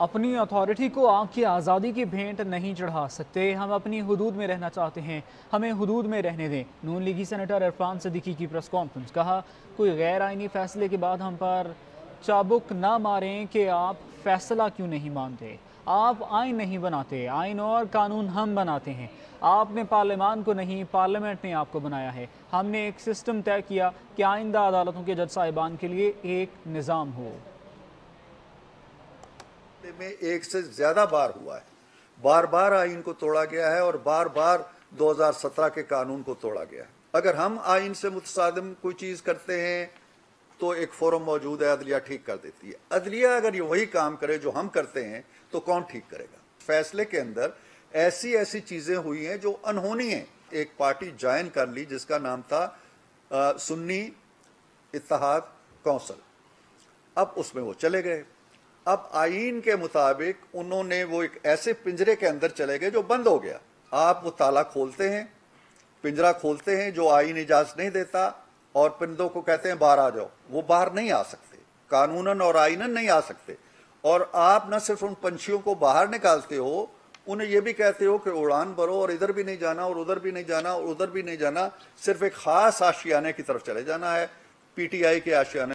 अपनी अथॉरिटी को आग की आज़ादी की भेंट नहीं चढ़ा सकते। हम अपनी हदूद में रहना चाहते हैं। हमें हदूद में रहने दें। नून लीगी सेनेटर इरफान सदीकी की प्रेस कॉन्फ्रेंस कहा, कोई गैर आइनी फैसले के बाद हम पर चाबुक ना मारें कि आप फैसला क्यों नहीं मानते? आप आइन नहीं बनाते। आइन और कानून हम बनाते हैं। आपने पार्लियामान को नहीं, पार्लियामेंट ने आपको बनाया है। हमने एक सिस्टम तय किया कि आइंदा अदालतों के जज साहिबान के लिए एक निज़ाम हो। में एक से ज़्यादा बार हुआ है। बार बार आइन को तोड़ा गया है और बार बार 2017 के कानून को तोड़ा गया है। अगर हम आइन से मुतसादम कोई चीज़ करते हैं तो एक फोरम मौजूद है अदलिया ठीक कर देती है। अदलिया अगर ये वही काम करे जो हम करते हैं तो कौन ठीक करेगा? फैसले के अंदर ऐसी ऐसी चीज़ें हुई हैं जो अनहोनी है। एक पार्टी ज्वाइन कर ली जिसका नाम था आ, सुन्नी इतिहाद कौंसल। अब उसमें वो चले गए। अब आइन के मुताबिक उन्होंने वो एक ऐसे पिंजरे के अंदर चले गए जो बंद हो गया। आप वो ताला खोलते हैं, पिंजरा खोलते हैं जो आइन इजाज़त नहीं देता और परिंदों को कहते हैं, बाहर आ जाओ। वो बाहर नहीं आ सकते। कानूनन और आइनन नहीं आ सकते। और आप न सिर्फ़ उन पंछियों को बाहर निकालते हो, उन्हें ये भी कहते हो कि उड़ान भरो और इधर भी नहीं जाना और उधर भी नहीं जाना और उधर भी नहीं जाना, सिर्फ़ एक खास आशियाने की तरफ़ चले जाना है। पीटीआई के आशियाने